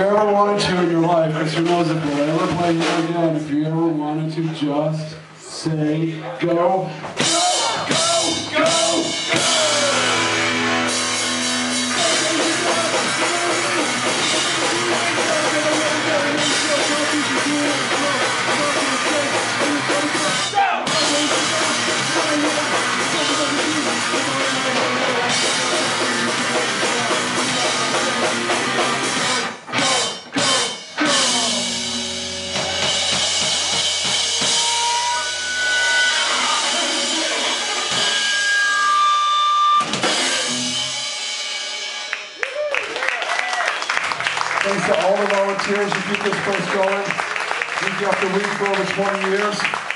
you ever wanted to in your life, because who knows if we'll ever play you again, if you ever wanted to just say go, Thanks to all the volunteers who keep this place going, week after week for over 20 years.